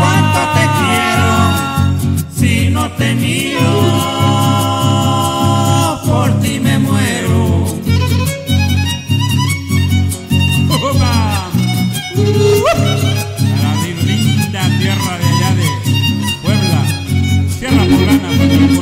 Cuánto te quiero si no te miro, por ti me muero. Para mi linda tierra de allá de Puebla, tierra poblana.